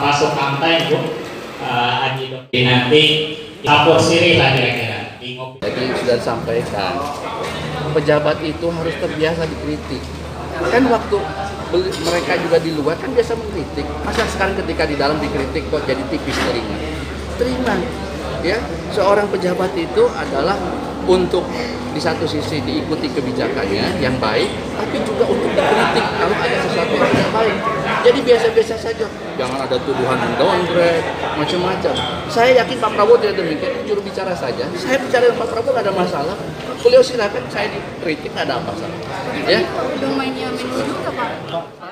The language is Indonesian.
masuk kantai bu uh, Haji Doki nanti lapor siri lah kira-kira. Jadi sudah disampaikan, pejabat itu harus terbiasa dikritik. Kan waktu mereka juga di luar kan biasa mengkritik. Masa sekarang ketika di dalam dikritik kok jadi tipis terima? Terima. Ya, seorang pejabat itu adalah untuk di satu sisi diikuti kebijakannya yang baik, tapi juga untuk dikritik kalau ada sesuatu yang tidak baik. Jadi biasa-biasa saja, jangan ada tuduhan yang downgrade, macam-macam. Saya yakin Pak Prabowo tidak demikian, juru bicara saja. Saya bicara dengan Pak Prabowo nggak ada masalah. Beliau silakan saya dikritik nggak ada masalah. Ya, domainnya juga Pak.